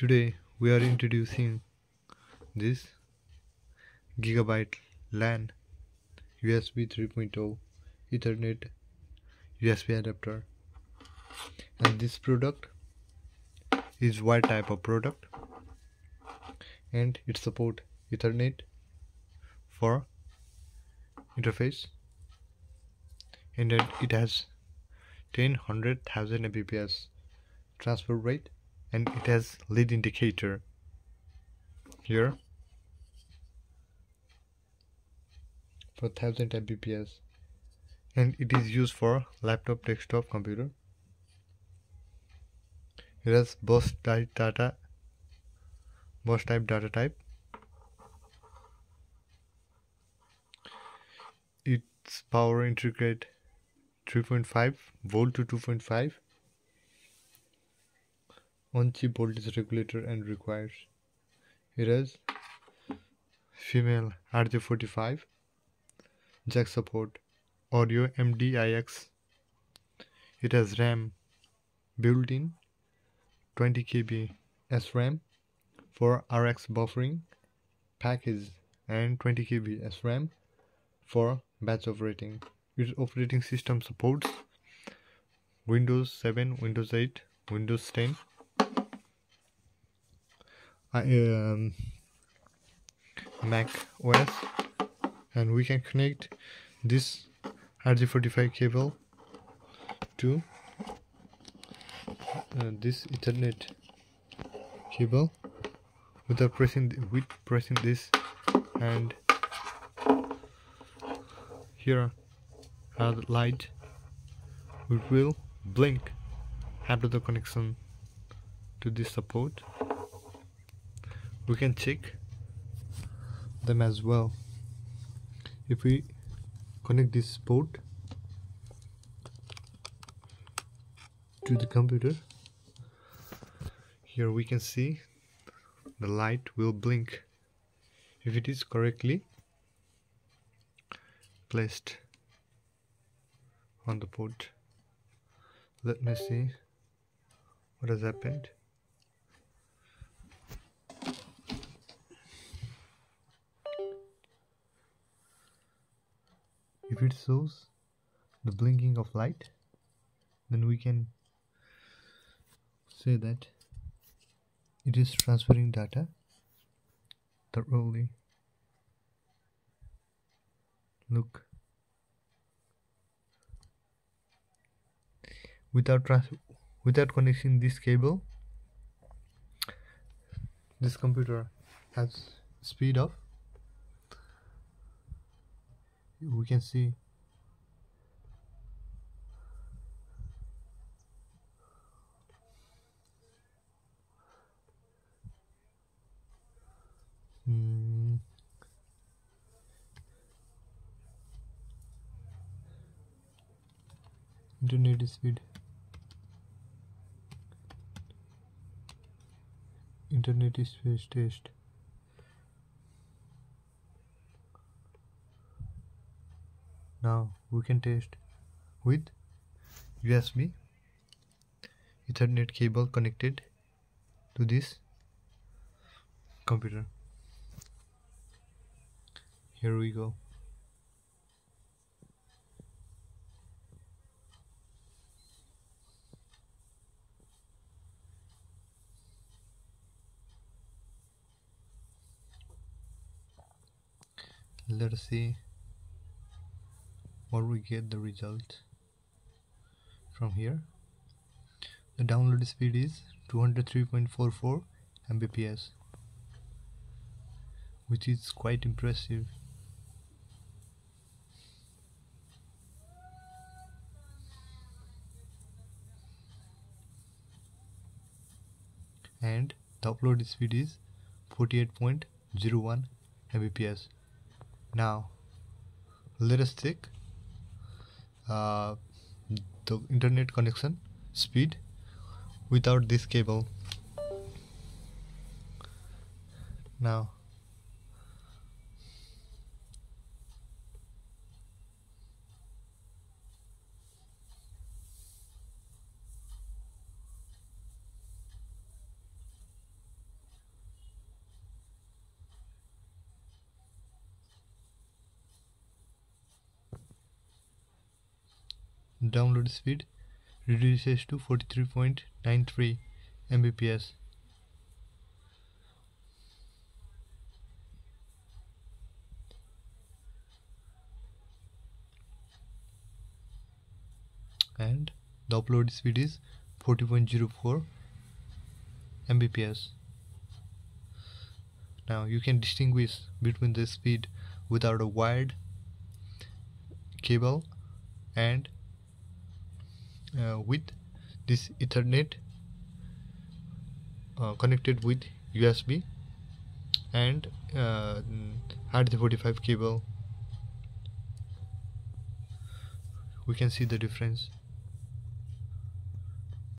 Today we are introducing this gigabyte LAN USB 3.0 Ethernet USB adapter. And this product is wire type of product and it support Ethernet for interface and it has 10 100,000 Mbps transfer rate and it has lead indicator here for 1000 Mbps. And it is used for laptop desktop computer. It has bus type data bus type data type. Its power integrate 3.5 volt to 2.5 on chip voltage regulator and requires. It has female RJ45 jack support. Auto MDIX it has RAM built in. 20 KB SRAM for RX buffering package and 20 KB SRAM for batch operating. Its operating system supports Windows 7 Windows 8 Windows 10 um, Mac OS and we can connect this RJ45 cable to uh, this Ethernet cable without pressing with pressing this and here are the light it will blink after the connection to this support we can check them as well. If we connect this port to the computer here we can see the light will blink. If it is correctly placed on the port let me see what has happened if it shows the blinking of light then we can say that it is transferring data thoroughly. Look. Without trans without connecting this cable this computer has speed of we can see. Hmm. internet speed. Internet speed test now we can test with USB ethernet cable connected to this computer. Here we go. Let's see what we get the result from here. The download speed is 203.44 mbps which is quite impressive. And the upload speed is 48.01 mbps. Now let us check uh, the internet connection speed without this cable. Now download speed reduces to 43.93 mbps. And the upload speed is 40.04 mbps. Now you can distinguish between the speed without a wired cable and uh, with this ethernet uh, connected with USB and uh, RJ45 cable. We can see the difference